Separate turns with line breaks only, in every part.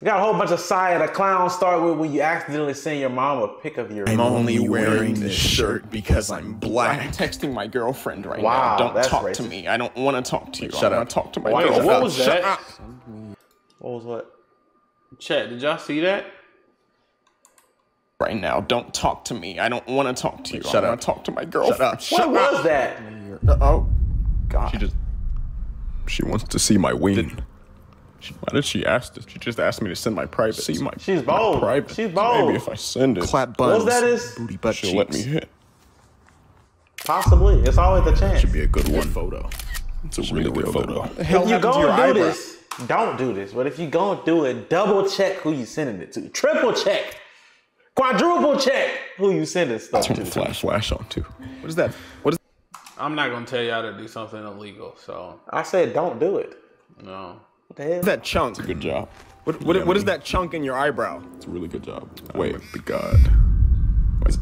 You got a whole bunch of Siah the clown start with when you accidentally send your mom a pic of your.
I'm only wearing this shirt because I'm black.
I'm texting my girlfriend right
Wow,
now. Don't
that's
talk
racist.
to me. I don't want to talk to you.
Shut
I
up.
want to talk to my
Wait,
girlfriend.
what was
Shut
that?
up.
What was what?
Chat, did y'all see that?
Right now, don't talk to me. I don't want to talk to you.
Shut
I
up.
want to talk to my girlfriend.
Shut up.
What
Shut
was
up.
that?
Oh, God.
She just. She wants to see my ween. Why did she ask this? She just asked me to send my private. See my.
She's
my
bold.
Private.
She's bold.
Maybe if I send it,
Clap
What
buns.
that is?
Booty butt
she'll
cheeks.
let me hit.
Possibly. It's always a chance.
Should be a good one. photo. It's a really good photo.
If you
happened to
gonna do
eyebrow?
this, don't do this. But if you gonna do it, double check who you sending it to. Triple check. Quadruple check who you sending stuff
Turn
to.
the flash flash on too. What is that? What is?
I'm not gonna tell y'all to do something illegal, so
I said don't do it.
no.
What the hell?
that chunk? Good job. What what, what is that chunk in your eyebrow? It's a really good job. Wait, um, the God. Is
Is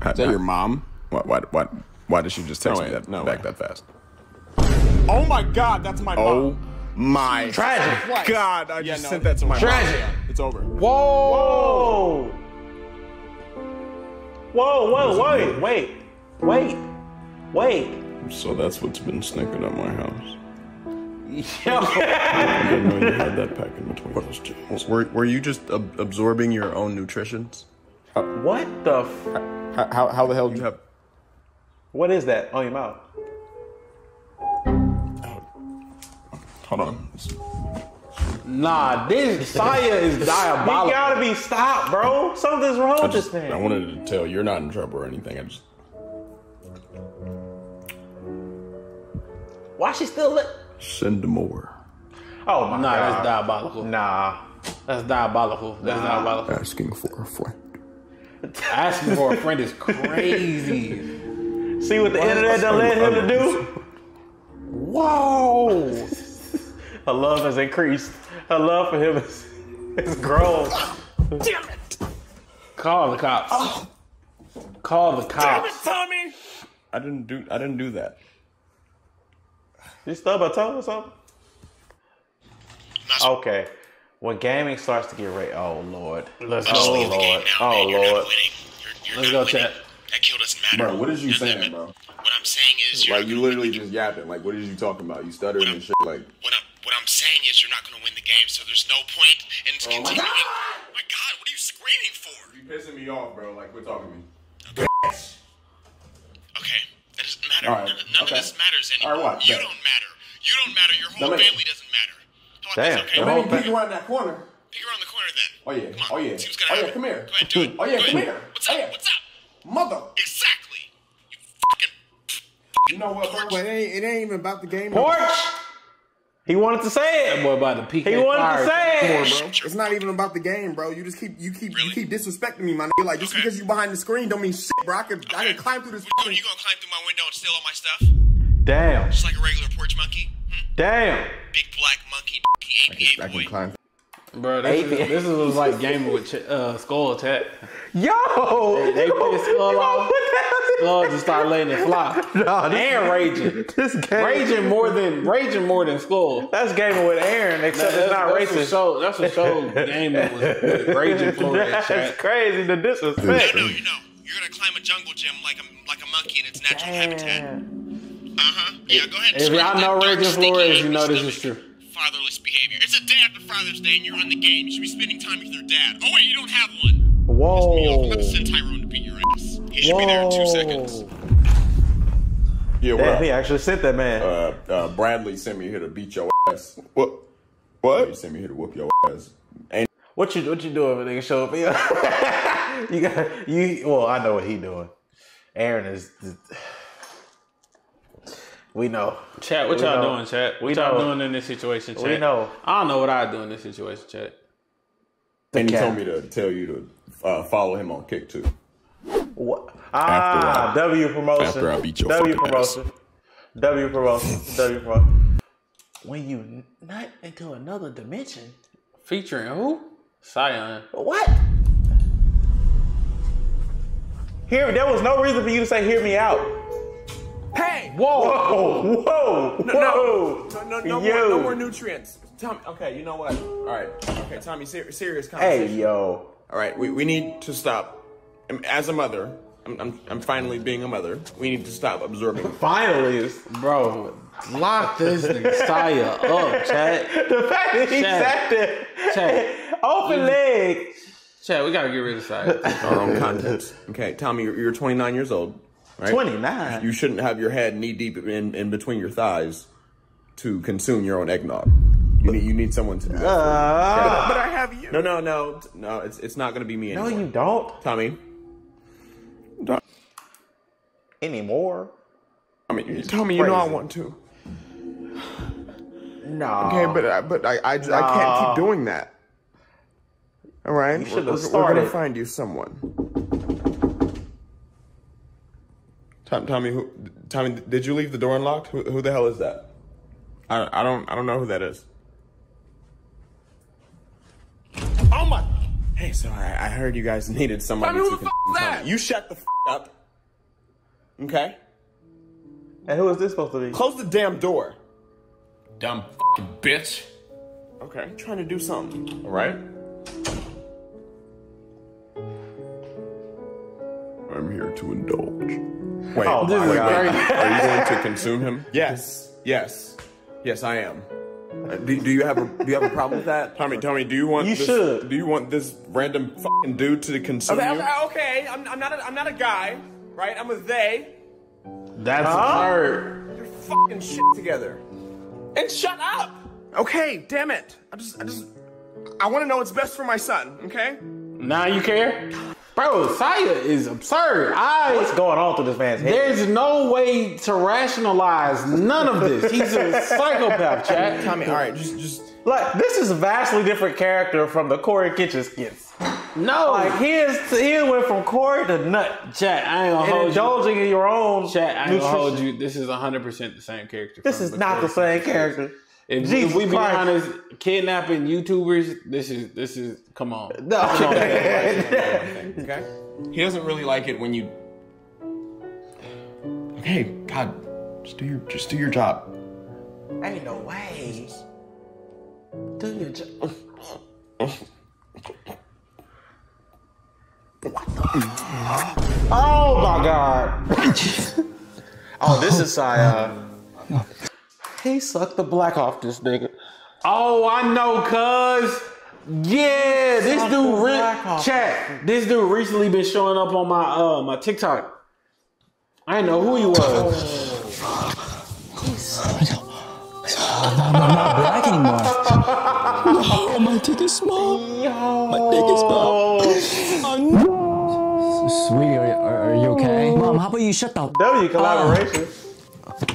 that your mom?
Why, why, why, why did she just text
No
me that
no
back
way.
that fast?
Oh my God, that's my
Oh
mom.
my
Tragic.
God! I
Yeah,
just
no,
sent that to my
Tragic.
mom. It's over.
Whoa! Whoa, whoa, whoa, wait, wait, wait, wait.
So that's what's been sneaking at my house.
Yo.
I didn't know you had that pack in between those jeans. Were, were you just ab- absorbing your own nutritions?
Uh, what the? F-
How, how, how the hell do
You have.
what is that on your mouth?
Uh, hold on.
Nah, this Siah is
You
diabolical.
gotta be stopped, bro. Something's wrong
I,
with this
just,
man.
I wanted to tell you, you're not in trouble or anything. I just.
Why she still lit?
Send more.
Oh my
Nah,
god.
that's diabolical.
Nah.
That's diabolical. That's diabolical.
Asking for a friend.
Asking for a friend is crazy.
See what the internet done led him to do?
Whoa.
Her love has increased. Her love for him is, is grown. Damn it!
Call the cops. Oh. Call the cops.
Tommy! I didn't do. I didn't do that.
You stub her toe or something? Okay. When gaming starts to get right, oh lord.
Let's go,
Oh
go.
lord. Oh
man. You're
lord.
not. You're, you're
Let's
not
go,
winning.
chat.
That kill doesn't matter.
Bro, what is you saying,
matter.
bro?
What I'm saying is you're
Like you literally just yapping. Like what is you talking about? You stuttering and shit. Like
What I'm, what I'm saying is you're not going to win the game, so there's no point in oh continuing. Oh my God, what are you screaming for?
You're pissing me off, bro. Like quit talking to me.
Okay, that doesn't matter.
All right,
None, none
okay.
of this matters
All right,
anymore.
what?
You
Bet.
don't matter. You don't matter. Your whole
Let
family doesn't matter. How about
Damn.
okay?
The whole
Pick around that corner.
Pick around the corner then.
Oh yeah.
Come on.
Oh yeah.
See what's gonna
Oh yeah. Come here.
Go ahead, do it.
Oh yeah.
Go
Come
ahead.
here.
What's
Oh yeah.
What's up?
Mother.
Exactly. You fucking.
You know what, bro? It ain't. It ain't even about the game.
Porch! He wanted to say
That
it.
boy about to peek
He wanted
fire.
to say
Come on,
it.
bro. It's not even about the game, bro. You just keep you keep you keep disrespecting me, my nigga. Like just
Okay.
because you behind the screen don't mean shit, bro. I could I could climb through this.
What you, gonna, you gonna climb through my window and steal all my stuff?
Damn.
Just like a regular porch monkey? Hmm?
Damn.
Big black monkey, APA
I
boy.
can climb.
Bro, this is, this is was like gaming with uh, Skull Attack.
Yo!
They pissed Skull off.
What the hell is
Skull just started letting it fly.
Nah, this-
and raging.
This game.
Raging more than raging more than Skull.
That's gaming with Aaron, except it's not
that's What
racist.
show, that's what show gaming was with raging for that
That's
chat.
crazy. The disrespect.
No, no, you know. You're gonna climb a jungle gym like a like a monkey in its natural habitat. Uh huh. Yeah, go ahead.
If y'all know Raging
stinky,
Flores, you know this is
stomach.
true.
Fatherless behavior. It's a day after Father's Day and you're on the game. You should be spending time with your dad. Oh wait, you don't have one. Me off.
Whoa.
I'm about to send Tyrone to beat your ass. He should be there in two seconds.
Yeah,
Damn,
well,
he actually sent that man.
uh, uh, Bradley sent me here to beat your ass. What? What? He sent me here to whoop your ass. Ain't
What you what you doing if a nigga show up here? you got you. Well, I know what he doing. Aaron is. We know.
Chat, what
We
y'all
know.
doing, chat? What
We
y'all
know.
doing in this situation, chat?
We know.
I don't know what I do in this situation, chat.
and he
cat.
told me to tell you to uh, follow him on Kick too.
What? Ah,
After I-
W promotion.
after I beat your
W
fucking
promotion. W promotion. W promotion. When you nut into another dimension.
Featuring who? Sion.
What? Here, there was no reason for you to say "hear me out."
Hey!
Whoa!
Whoa, whoa, whoa!
No, no, no,
Yo.
more, no more nutrients. Tommy, okay, you know what? All right, okay, Tommy, ser- serious
Hey, yo.
All right, we, we need to stop. Um, As a mother, I'm, I'm, I'm finally being a mother. We need to stop absorbing.
Finally,
Bro, lock this nigga up, Chad.
the fact that he
Chad.
sat there,
Chad.
open leg.
Chat, we gotta get rid of Siah.
Our own context. Okay, Tommy, you're, you're 29 years old. Right?
29.
You shouldn't have your head knee deep in, in between your thighs to consume your own eggnog. You need, you need someone to do that.
Uh,
but I have you. No, no, no, no. It's it's not going to be me
no, you don't
Tommy. Don't.
anymore.
I mean, Tommy, you know I want to.
No.
Okay, but I, but I I, I can't keep doing that. All right,
You should've
we're, we're, we're gonna find you someone. Tom, Tommy, who, Tommy, did you leave the door unlocked? Who, who the hell is that? I, I don't I don't know who that is. Oh my! Hey, so I, I heard you guys needed somebody
Tommy,
to
who the fuck is that?
You shut the f- up. Okay,
And who is this supposed to be?
close the damn door.
Dumb fucking bitch.
Okay, I'm trying to do something. All right. I'm here to indulge. Wait,
Oh
wait,
my
wait,
God.
Are you going to consume him? Yes, yes, yes, I am. Uh, do, do you have a do you have a problem with that? Tommy, Tommy, do you want
You
this,
should.
Do you want this random fucking dude to consume
Okay,
you?
okay, okay. I'm, I'm not a, I'm not a guy, right? I'm a they.
That's absurd.
You're fucking shit together.
And shut up.
Okay, damn it. I just, I just, I want to know what's best for my son. Okay.
Now you care? Bro, Siah is absurd. I What's
going on through this man's head?
there's no way to rationalize none of this. He's a psychopath, chat.
Tommy, all right, just, just.
Like this is a vastly different character from the Cory Kenshin skits.
No,
Like he is, he went from Corey to nut
chat, I ain't gonna
and
hold you.
indulging in your own
Chat, I ain't gonna hold you. This is 100% the same character.
This
from
is not the
Corey
same character.
If, if we be
Christ.
honest, kidnapping YouTubers, this is this is come on.
No.
Okay. He doesn't really like it when you. Okay, God, just do your, just do your job.
Ain't no way. Do your job. Oh my god. oh, this is Siah. He sucked the black off this nigga.
Oh, I know, cuz. Yeah, this
Suck
dude, re- chat. This dude recently been showing up on my uh my TikTok. I didn't know who he was.
I'm not black anymore. no, my dick is small. My dick is small. Sweetie, are, are, are you okay? Mom, how about you shut the
W collaboration.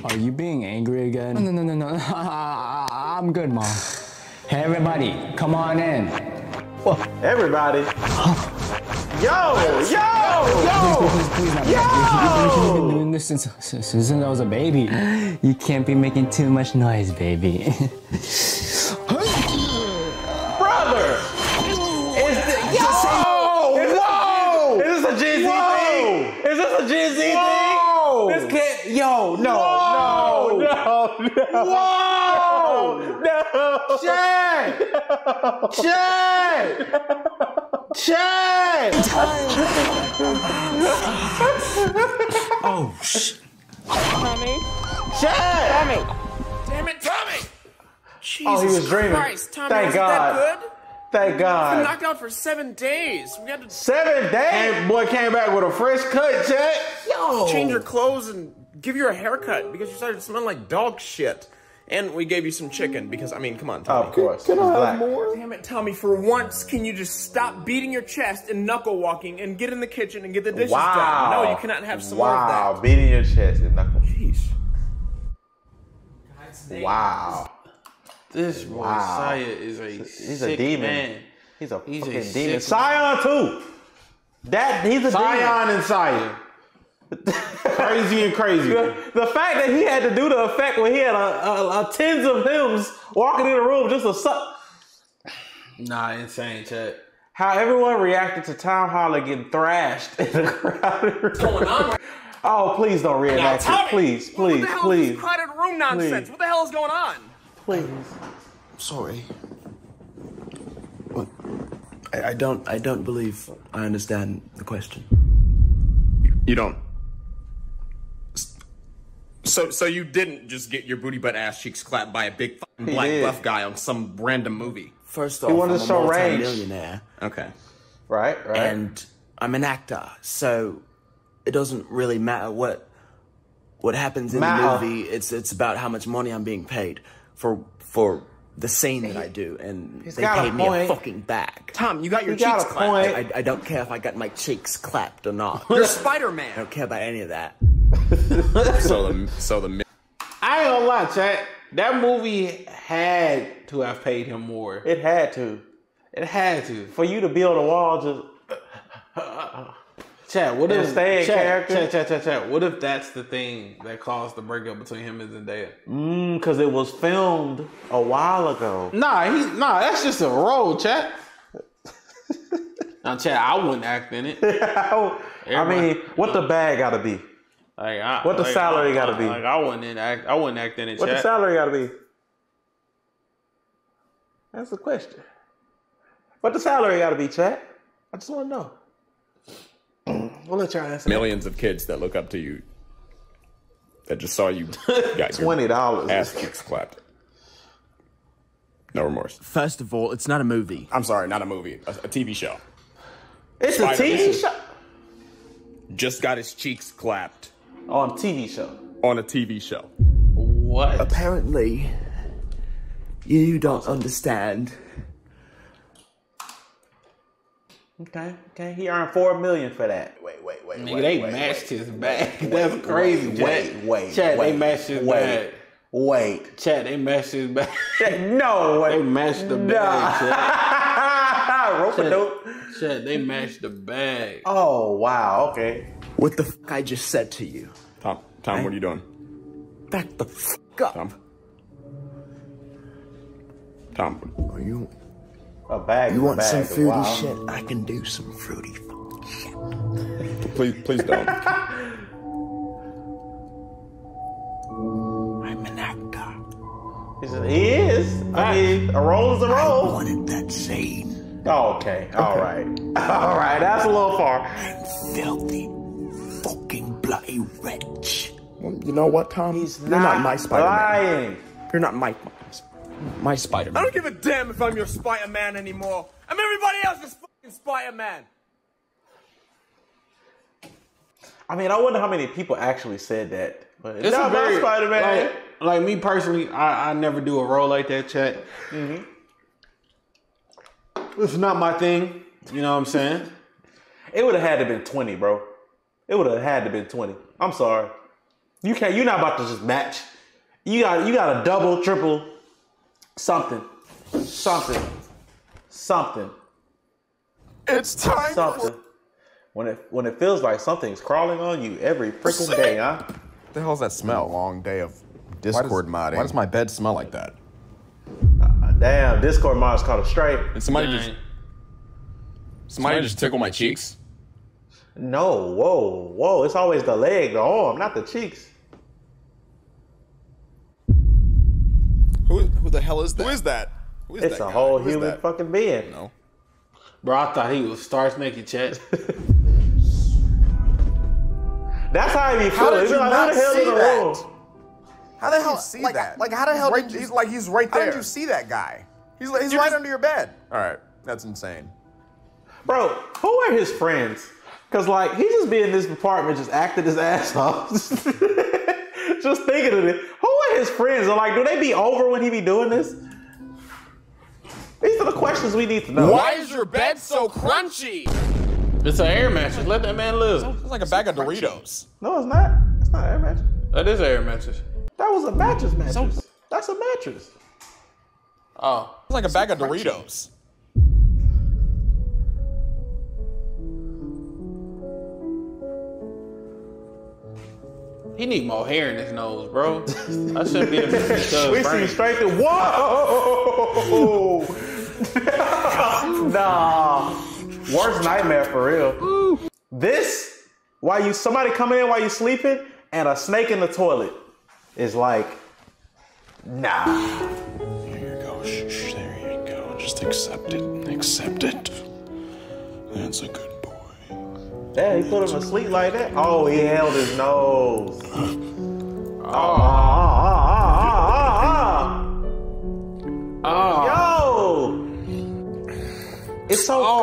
Are you being angry again? No, no, no, no, no. I'm good, Mom. Hey, everybody, come on in.
Everybody. Yo, yo, yo.
Please, please, not. You've been doing this since, since, since I was a baby. You can't be making too much noise, baby.
Brother. Is this, yo, is whoa. Is this a Gen Z thing? Is this a Gen Z
Whoa.
thing? This can't, yo, no, no, no, no.
Whoa!
No.
Chad! Chad! Chad!
oh, shit.
Chad!
Damn it, Tommy. Jesus
Oh, he was dreaming.
Christ, Tommy,
Thank
was it
God.
that good?
Thank
Been
God.
knocked out for seven days. We had to
Seven days.
Hey, boy came back with a fresh cut, Chad.
Yo.
Change your clothes and give you a haircut because you started smelling like dog shit. And we gave you some chicken because I mean, come on, Tommy.
Of course. Can I have more?
Damn it, Tommy, for once, can you just stop beating your chest and knuckle walking and get in the kitchen and get the dishes
Wow.
done? No, you cannot have some more
Wow.
of that.
Wow, Beating your chest and knuckle.
Jeez.
Wow.
This boy
Wow.
Siah is a
He's a demon.
man.
He's a
He's
fucking
sick
demon.
man.
Scion too. That he's a demon.
Zion and Siah. crazy and crazy.
The, the fact that he had to do the effect when he had a, a, a tens of hymns walking in the room just to suck.
Nah, insane, Chad.
How everyone reacted to Tom Holland getting thrashed in the crowd. room.
going on?
Oh, please don't reenact it.
Tommy,
Please,
What
please,
the hell is
please,
this crowded room nonsense?
Please.
What the hell is going on?
please.
sorry. What? I, I don't. I don't believe I understand the question.
You don't. So, so you didn't just get your booty butt ass cheeks clapped by a big fucking black
did.
buff guy on some random movie?
First
He
off,
wanted
I'm
to
a
show range.
multi-millionaire,
Okay.
Right, right.
and I'm an actor, so it doesn't really matter what what happens in
Matter.
the movie. It's it's about how much money I'm being paid for for the scene that I do, and
He's
they
got a
paid me a fucking bag.
Tom, you got your
You got
cheeks
a
clapped.
point.
I, I don't care if I got my cheeks clapped or not.
You're Spider Man.
I don't care about any of that.
so the so the
I ain't gonna lie, chat. That movie had to have paid him more.
it had to.
It had to.
For you to be on the wall just
Chat, what if
stay in
chat,
character?
Chat, chat, chat, chat. What if that's the thing that caused the breakup between him and Zendaya?
Mm, because it was filmed a while ago.
Nah, he nah. That's just a role, chat. now, chat. I wouldn't act in it.
I mean, what the bag gotta be?
Like, I,
What the
like,
salary gotta be?
Like, I wouldn't in act. I wouldn't act in it.
What the salary gotta be? That's the question. What the salary gotta be, chat? I just want to know. We'll let y'all answer.
millions of kids that look up to you that just saw you got
Twenty dollars.
ass cheeks clapped. No remorse.
First of all, it's not a movie.
I'm sorry, not a movie, a, a TV show.
It's a TV show.
Just got his cheeks clapped
On a TV show.
on a TV show.
What?
Apparently, you don't understand.
Okay, okay. He earned four million for that. Wait, wait, wait.
Nigga, they matched his bag. That's crazy.
Wait,
chat.
wait, wait.
Chat,
wait,
they matched his
wait,
bag.
Wait.
Chat, they matched his bag.
No way.
they matched the bag. Chat.
Rope a dope.
Chat, they matched the bag.
Oh wow. Okay.
What the fuck I just said to you?
Tom, Tom, what are you doing?
Back the fuck up.
Tom. Tom,
Are you
A bag.
you want
bag.
some fruity
Wow.
shit? I can do some fruity fucking shit.
please, please don't.
I'm an actor.
He said, He is. I mean, a roll is a
I
roll.
wanted that scene.
Oh, okay. All right. All right. That's a little far.
I'm filthy, fucking bloody wretch.
you know what, Tom?
You're not my Spider-Man.
lying.
You're not my my Spider-Man.
I don't give a damn if I'm your Spider Man anymore. I'm everybody else's fucking Spider Man.
I mean, I wonder how many people actually said that. But
It's
not
a very,
Spider Man.
Like, like me personally, I, I never do a role like that, chat.
Mm-hmm.
It's not my thing. You know what I'm saying?
It would have had to been twenty, bro. It would have had to been twenty. I'm sorry. You can't. You're not about to just match. You got. You got to double, triple, something, something, something,
It's time.
something. When it when it feels like something's crawling on you every freaking day, huh?
What the hell's that smell?
long day of
Why
Discord
does,
modding.
Why does my bed smell like that?
Uh, damn, Discord mods caught a straight.
Did somebody
Dang.
just somebody just tickle my cheeks?
No, whoa, whoa. It's always the leg, the arm, not the cheeks.
Who, who the hell is that? Who is that? Who is
It's
that
a
guy?
whole
Who is
human fucking being.
No.
Bro, I thought he was Star Naked chat.
That's how he be
How did
He
you
like,
not
the hell
see
in the
that?
room?
How the hell
see
like,
that?
Like how the hell
Right-
did you?
he's like- he's right there.
How did you see that guy? He's like- he's right under your bed. All right, that's insane.
Bro, who are his friends? Cause like he just be in this apartment just acting his ass off. just thinking of it. Who are his friends? Or like, do they be over when he be doing this? These are the questions we need to know.
Why is your bed so crunchy?
It's an air mattress. Let that man live.
It's like a bag of Doritos.
No, it's not. It's not an air mattress.
That is an air mattress.
That was a mattress mattress. That's a mattress.
Oh,
It's like a bag of Doritos.
He need more hair in his nose, bro. I shouldn't be a Mr.
We
Cuz
see
brain.
straight to whoa. nah, worst nightmare for real. This, while you somebody come in while you sleeping and a snake in the toilet is like, nah.
Here you go. Shh, shh. Accept it. Accept it. That's a good boy.
Yeah, he put him to sleep like that. Oh, he held his nose. Oh, ah, ah, ah, ah, ah. Yo! It's so
Oh.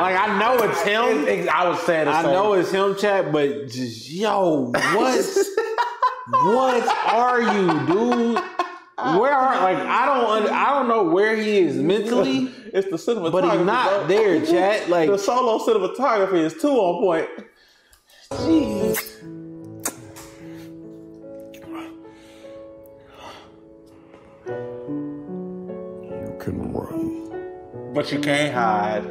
Like I know it's him.
It's- I was saying the
I
same.
know it's him, chat, but just yo, what? what are you, dude? Where are like I don't under, I don't know where he is mentally,
It's the cinematography.
but he's not
bro.
there, chat. Like
The solo cinematography is too on point.
jeez.
You can run,
But you can't hide.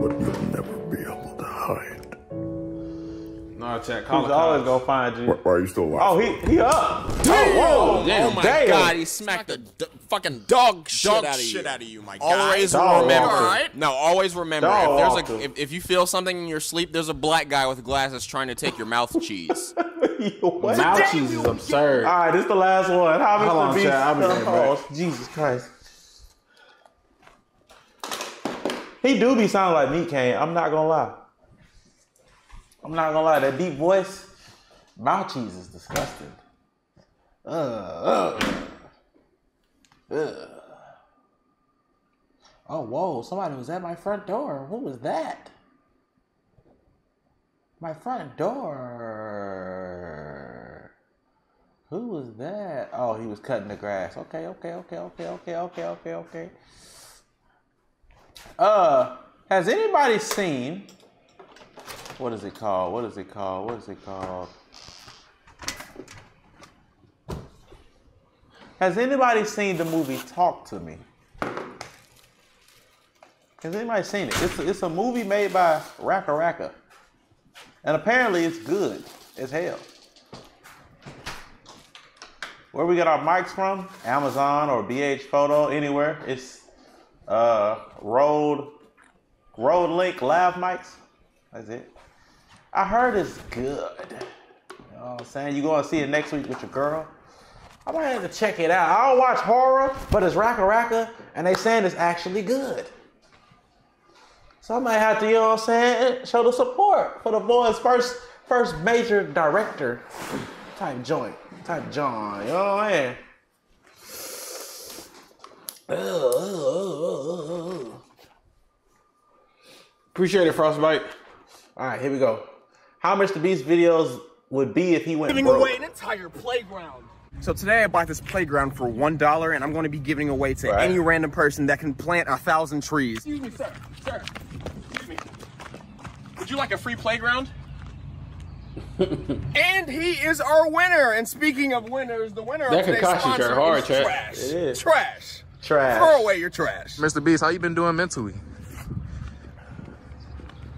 but you'll
No, chat.
He's
Call it
always gonna find you.
Why, why are you still alive?
Oh, he he up. Oh, whoa.
Damn.
Oh my
Damn.
god, he smacked the d- fucking dog shit
Dog
out of
shit
you.
out of you, my guy.
Always
Dog
remember. Alright. No, always remember.
Dog
if there's a if, if you feel something in your sleep, there's a black guy with glasses trying to take your mouth cheese.
what?
Mouth cheese is absurd.
All right, this is the last one. How
Hold
Mr.
on,
Beast?
chat, I'll be right back.
oh, Jesus Christ. He do be sounding like Meat Kane. I'm not gonna lie. I'm not gonna lie. That deep voice, mouth cheese is disgusting. Uh, uh, uh. Oh, whoa! Somebody was at my front door. Who was that? My front door. Who was that? Oh, he was cutting the grass. Okay, okay, okay, okay, okay, okay, okay, okay. Uh, has anybody seen? What is it called? What is it called? What is it called? Has anybody seen the movie Talk to Me? Has anybody seen it? It's a, it's a movie made by RackaRacka. And apparently it's good as hell. Where we get our mics from? Amazon or BH Photo, anywhere. It's uh Rode Rode Link Lav mics. That's it. I heard it's good. You know what I'm saying? You going to see it next week with your girl? I might have to check it out. I don't watch horror, but it's RackaRacka, and they saying it's actually good. So I might have to, you know what I'm saying, show the support for the boys' first first major director type joint, type John. You know what I mean?
Appreciate it, Frostbite.
All right, here we go. How much the Beast videos would be if he went
Giving
broke?
away an entire playground. So today I bought this playground for one dollar, and I'm going to be giving away to
Right.
any random person that can plant a thousand trees.
Excuse me, sir. Sir. Excuse me. Would you like a free playground?
And he is our winner. And speaking of winners, the winner
That
of today's
concussion
sponsor
shirt hard,
is
Chad.
trash.
It is.
Trash.
Trash.
Throw away your trash.
Mr. Beast, how you been doing mentally?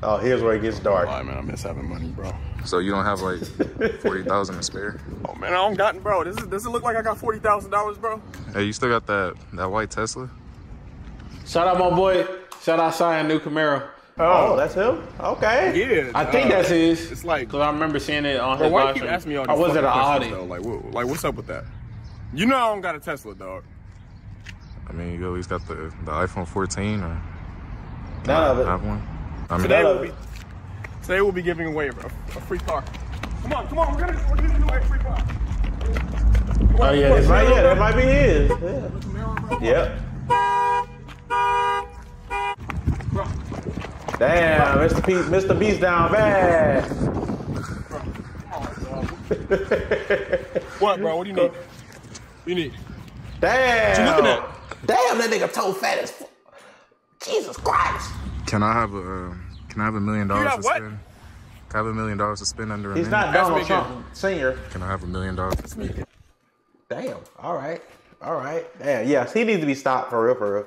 Oh, here's where it gets dark.
Why, man? I miss having money, bro.
So you don't have like forty thousand to spare?
Oh man, I don't got bro. This is, does it look like I got forty thousand dollars, bro?
Hey, you still got that that white Tesla?
Shout out my boy. Shout out Cyan New Camaro.
Oh, that's him? Okay.
Yeah.
I think that's uh, his.
It's like,
Cause I remember seeing it on
bro,
his
why you
live
keep
stream.
asking me all
I
these
was at an
questions,
Audi.
though? Like, what, like, what's up with that? You know I don't got a Tesla, dog.
I mean, you at least got the the iPhone 14 or
None of it.
have one? I mean,
Today we'll be today we'll be giving away a, a free car. Come on, come on, we're gonna we're giving away a free car.
Oh yeah, this
Right,
right
yeah, that might be his. Yeah. Yep. Damn, Mr. Beast, Mr. Beast down bad.
What, bro? What do you need? What do you need?
Damn.
What you looking at?
Damn, that nigga toe fat as fuck. Jesus Christ.
Can I have a uh, can I have a million dollars to
what?
spend? Can I have a million dollars to spend under a
He's
minute?
not Donald. Trump Senior.
Can I have a million dollars to spend?
Damn. All right. All right. Damn. Yes, he needs to be stopped for real, for real.